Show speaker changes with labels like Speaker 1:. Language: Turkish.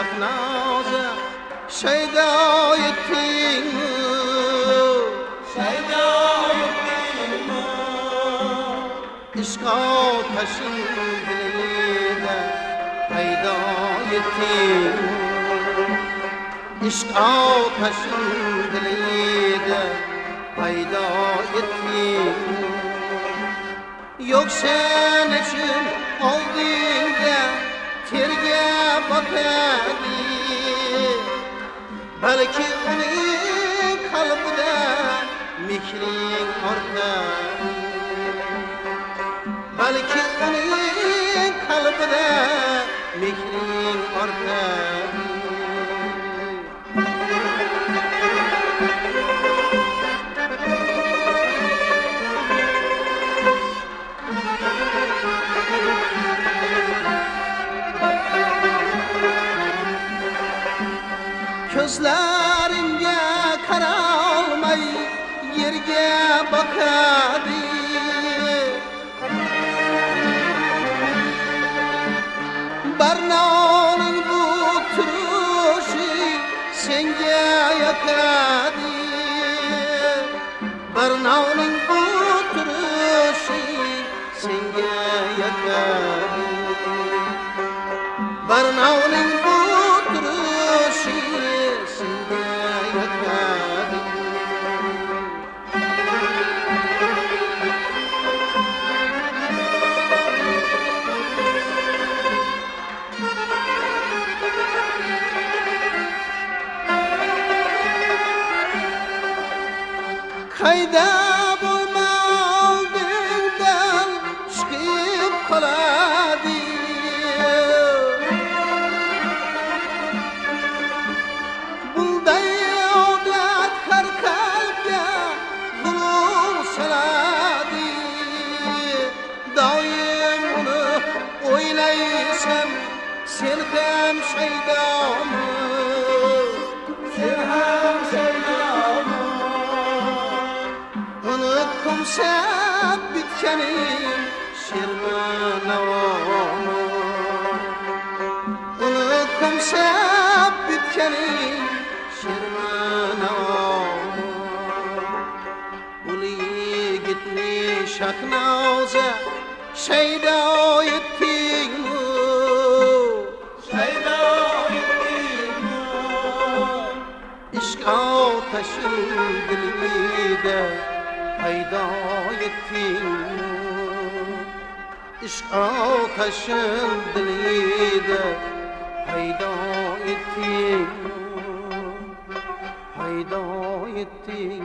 Speaker 1: Şahnaza şeyda ettin Şeyda ettin İşka taşın dilinde payda ettin İşka taşın dilinde payda ettin Yok sen için aldığında bak beni Belki onun kalbine mihrin orada Belki onun kalbine orta Gözlerimge karalmay yerge bakadı. Barnağının bu turuşu senge yakadı. Barnağının bu turuşu senge yakadı. Barnağının Kayda bulmaldığından çıkıp kaladı. Bunday odat her kalpte kulun saladı Daim bunu oylaysam sen hem şeydamı. Sen hem Unuttum sen bitkenin şirman avamı Unuttum sen bitkenin şirman avamı Ulu yigitni şaknavza şeyda ettin mi? Şeyda ettin mi? İşk ateşin dilimde payda ettin İşk ateşin dilimde payda ettin Payda ettin